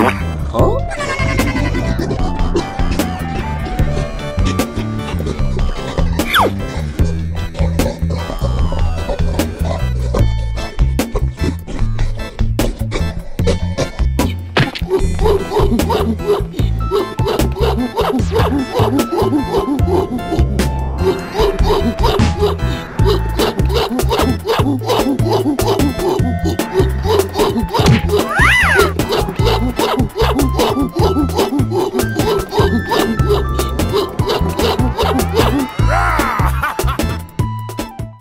Huh?